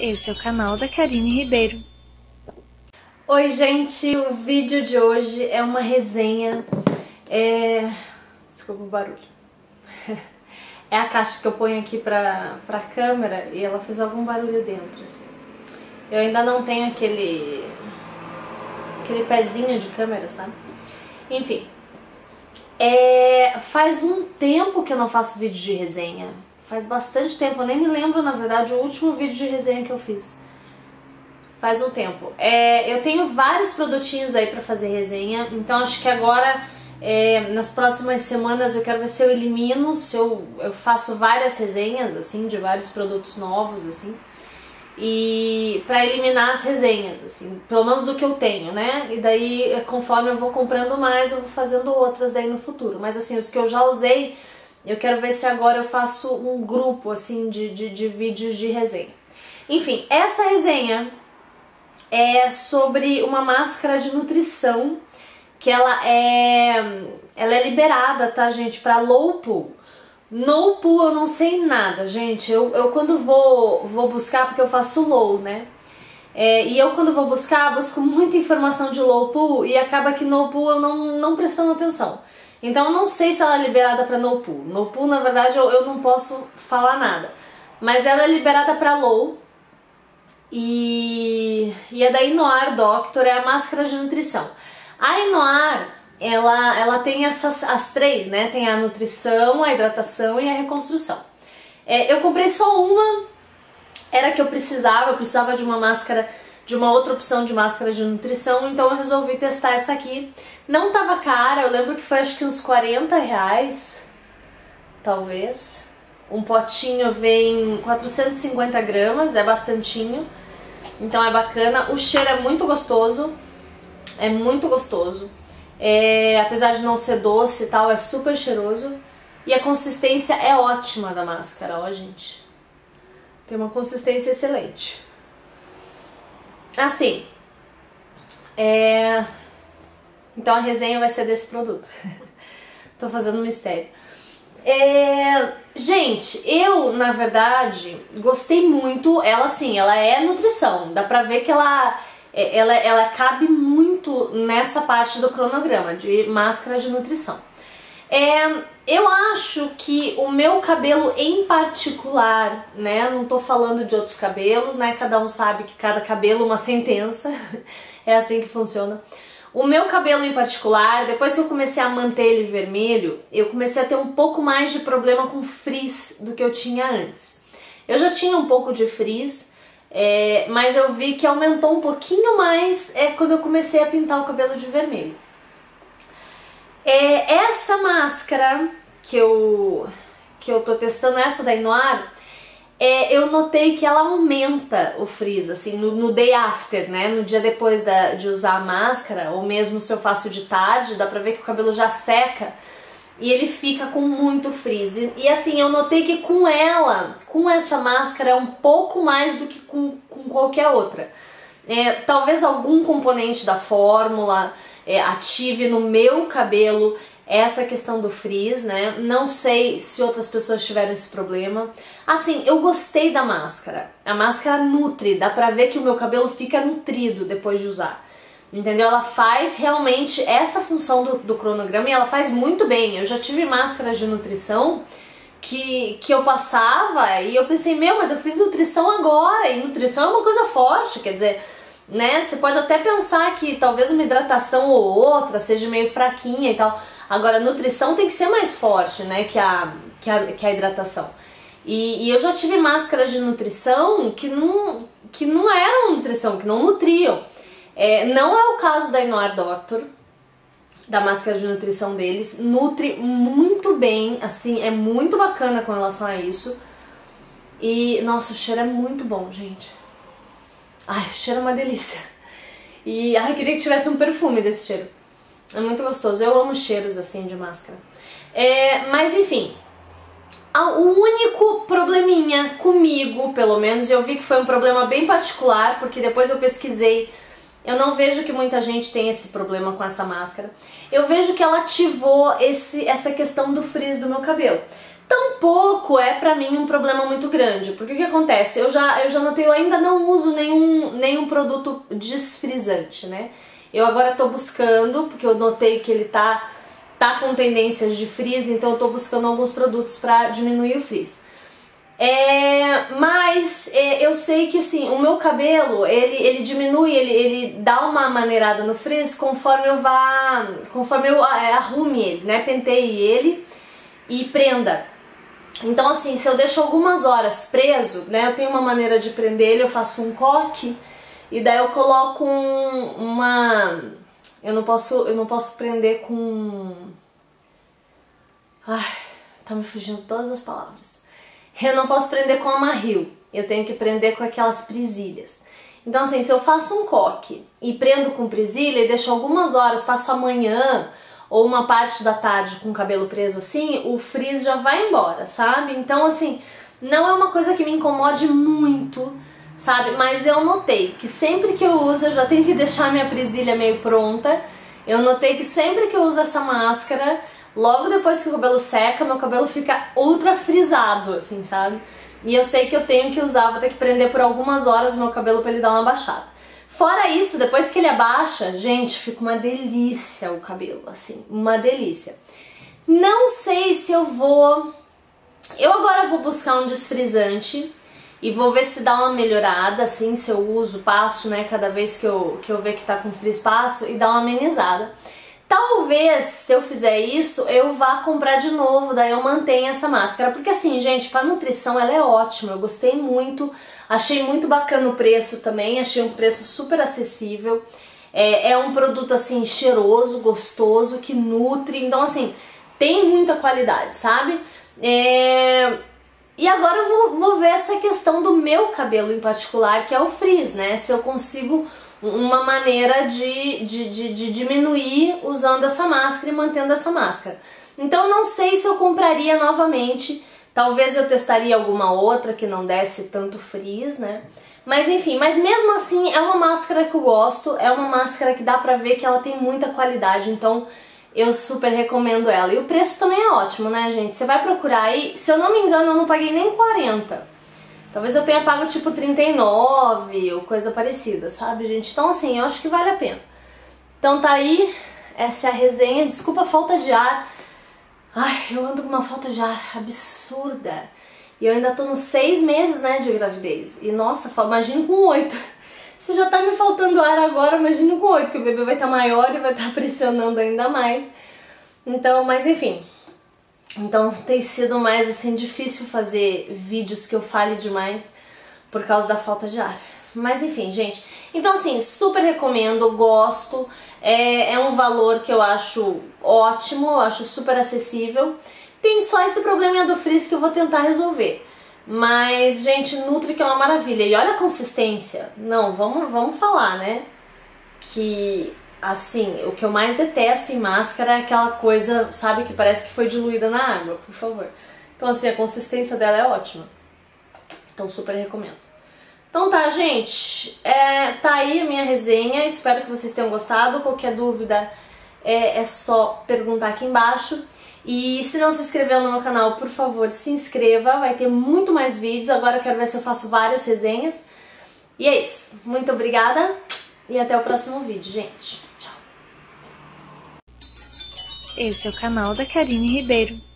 Esse é o canal da Karine Ribeiro. Oi gente, o vídeo de hoje é uma resenha, é... desculpa o barulho, é a caixa que eu ponho aqui pra, pra câmera e ela fez algum barulho dentro, assim. Eu ainda não tenho aquele, aquele pezinho de câmera, sabe? Enfim, é... faz um tempo que eu não faço vídeo de resenha, faz bastante tempo, eu nem me lembro na verdade o último vídeo de resenha que eu fiz faz um tempo. É, eu tenho vários produtinhos aí pra fazer resenha, então acho que agora, é, nas próximas semanas, eu quero ver se eu elimino, se eu, eu faço várias resenhas, assim, de vários produtos novos, assim, e para eliminar as resenhas, assim, pelo menos do que eu tenho, né? E daí, conforme eu vou comprando mais, eu vou fazendo outras daí no futuro. Mas assim, os que eu já usei, eu quero ver se agora eu faço um grupo, assim, de, de, de vídeos de resenha. Enfim, essa resenha é sobre uma máscara de nutrição que ela é ela é liberada, tá, gente, para low pool. No pool eu não sei nada, gente. Eu, eu quando vou, vou buscar, porque eu faço low, né? É, e eu quando vou buscar, busco muita informação de low pool e acaba que no pool eu não, não prestando atenção. Então eu não sei se ela é liberada para no pool. No pool, na verdade, eu, eu não posso falar nada. Mas ela é liberada para low, e, e a da Inoar Doctor é a máscara de nutrição. A Inoar, ela, ela tem essas as três, né? Tem a nutrição, a hidratação e a reconstrução. É, eu comprei só uma, era que eu precisava, eu precisava de uma máscara, de uma outra opção de máscara de nutrição, então eu resolvi testar essa aqui. Não tava cara, eu lembro que foi acho que uns 40 reais, talvez. Um potinho vem 450 gramas, é bastantinho. Então é bacana. O cheiro é muito gostoso. É muito gostoso. É, apesar de não ser doce e tal, é super cheiroso. E a consistência é ótima da máscara, ó, gente. Tem uma consistência excelente. Assim, é... Então a resenha vai ser desse produto. Tô fazendo um mistério. É, gente, eu, na verdade, gostei muito. Ela, assim, ela é nutrição. Dá pra ver que ela, é, ela, ela cabe muito nessa parte do cronograma de máscara de nutrição. É, eu acho que o meu cabelo em particular, né, não tô falando de outros cabelos, né, cada um sabe que cada cabelo é uma sentença, é assim que funciona. O meu cabelo em particular, depois que eu comecei a manter ele vermelho, eu comecei a ter um pouco mais de problema com frizz do que eu tinha antes. Eu já tinha um pouco de frizz, é, mas eu vi que aumentou um pouquinho mais é, quando eu comecei a pintar o cabelo de vermelho. É, essa máscara que eu, que eu tô testando, essa da Inoar, é, eu notei que ela aumenta o frizz, assim, no, no, day after, né? No dia depois da, de usar a máscara, ou mesmo se eu faço de tarde, dá pra ver que o cabelo já seca e ele fica com muito frizz. E, e assim, eu notei que com ela, com essa máscara, é um pouco mais do que com, com qualquer outra. É, talvez algum componente da fórmula é, ative no meu cabelo essa questão do frizz, né? Não sei se outras pessoas tiveram esse problema. Assim, eu gostei da máscara. A máscara nutre, dá pra ver que o meu cabelo fica nutrido depois de usar. Entendeu? Ela faz realmente essa função do, do cronograma e ela faz muito bem. Eu já tive máscaras de nutrição que, que eu passava e eu pensei, meu, mas eu fiz nutrição agora e nutrição é uma coisa forte, quer dizer, né? Você pode até pensar que talvez uma hidratação ou outra seja meio fraquinha e tal. Agora, a nutrição tem que ser mais forte, né? Que a, que a, que a hidratação. E, e eu já tive máscaras de nutrição que não, que não eram nutrição, que não nutriam. É, não é o caso da Inoar Doctor, da máscara de nutrição deles. Nutre muito bem, assim, é muito bacana com relação a isso. E, nossa, o cheiro é muito bom, gente. Ai, o cheiro é uma delícia. E ai, queria que tivesse um perfume desse cheiro. É muito gostoso. Eu amo cheiros assim de máscara. É, mas enfim, o único probleminha comigo, pelo menos, eu vi que foi um problema bem particular, porque depois eu pesquisei, eu não vejo que muita gente tem esse problema com essa máscara. Eu vejo que ela ativou esse, essa questão do frizz do meu cabelo. Tampouco é pra mim um problema muito grande, porque o que acontece? Eu já, eu já notei, eu ainda não uso nenhum, nenhum produto desfrisante, né? Eu agora tô buscando, porque eu notei que ele tá, tá com tendências de frizz, então eu tô buscando alguns produtos pra diminuir o frizz. É, mas é, eu sei que assim, o meu cabelo, ele, ele diminui, ele, ele dá uma maneirada no frizz conforme eu vá, conforme eu é, arrume ele, né, penteie ele e prenda. Então assim, se eu deixo algumas horas preso, né, eu tenho uma maneira de prender ele, eu faço um coque e daí eu coloco um, uma... Eu não posso, eu não posso prender com... Ai, tá me fugindo todas as palavras. Eu não posso prender com amarril, eu tenho que prender com aquelas presilhas. Então assim, se eu faço um coque e prendo com presilha e deixo algumas horas, passo amanhã ou uma parte da tarde com o cabelo preso assim, o frizz já vai embora, sabe? Então assim, não é uma coisa que me incomode muito, sabe? Mas eu notei que sempre que eu uso eu já tenho que deixar minha presilha meio pronta. Eu notei que sempre que eu uso essa máscara Logo depois que o cabelo seca, meu cabelo fica ultra frisado, assim, sabe? E eu sei que eu tenho que usar, vou ter que prender por algumas horas meu cabelo para ele dar uma baixada. Fora isso, depois que ele abaixa, gente, fica uma delícia o cabelo, assim, uma delícia. Não sei se eu vou... Eu agora vou buscar um desfrizante e vou ver se dá uma melhorada, assim, se eu uso, passo, né, cada vez que eu, que eu ver que tá com frizz, passo e dá uma amenizada. Talvez, se eu fizer isso, eu vá comprar de novo, daí eu mantenho essa máscara. Porque assim, gente, para nutrição ela é ótima, eu gostei muito, achei muito bacana o preço também, achei um preço super acessível. É, é um produto assim, cheiroso, gostoso, que nutre, então assim, tem muita qualidade, sabe? É... E agora eu vou, vou ver essa questão do meu cabelo em particular, que é o frizz, né? Se eu consigo uma maneira de, de, de, de, diminuir usando essa máscara e mantendo essa máscara. Então não sei se eu compraria novamente, talvez eu testaria alguma outra que não desse tanto frizz, né? Mas enfim, mas mesmo assim é uma máscara que eu gosto, é uma máscara que dá pra ver que ela tem muita qualidade, então eu super recomendo ela. E o preço também é ótimo, né, gente? Você vai procurar aí, se eu não me engano, eu não paguei nem 40 Talvez eu tenha pago tipo 39 ou coisa parecida, sabe, gente? Então assim, eu acho que vale a pena. Então tá aí, essa é a resenha. Desculpa a falta de ar. Ai, eu ando com uma falta de ar absurda. E eu ainda tô nos seis meses, né, de gravidez. E nossa, imagino com oito. Se já tá me faltando ar agora, imagino com oito, que o bebê vai estar tá maior e vai estar tá pressionando ainda mais. Então, mas enfim, então tem sido mais assim difícil fazer vídeos que eu fale demais por causa da falta de ar. Mas enfim, gente. Então assim, super recomendo, gosto. É, é um valor que eu acho ótimo, eu acho super acessível. Tem só esse probleminha do frizz que eu vou tentar resolver. Mas, gente, Nutri que é uma maravilha. E olha a consistência. Não, vamos, vamos falar, né? Que assim, o que eu mais detesto em máscara é aquela coisa, sabe, que parece que foi diluída na água, por favor. Então, assim, a consistência dela é ótima. Então, super recomendo. Então tá, gente, é, tá aí a minha resenha, espero que vocês tenham gostado. Qualquer dúvida é, é só perguntar aqui embaixo. E se não se inscreveu no meu canal, por favor, se inscreva, vai ter muito mais vídeos. Agora eu quero ver se eu faço várias resenhas. E é isso. Muito obrigada e até o próximo vídeo, gente. Esse é o canal da Karine Ribeiro.